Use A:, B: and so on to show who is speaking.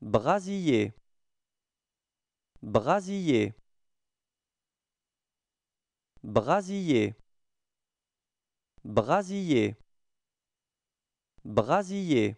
A: brasier. Brasier. Brasier. Brasier. Brasier.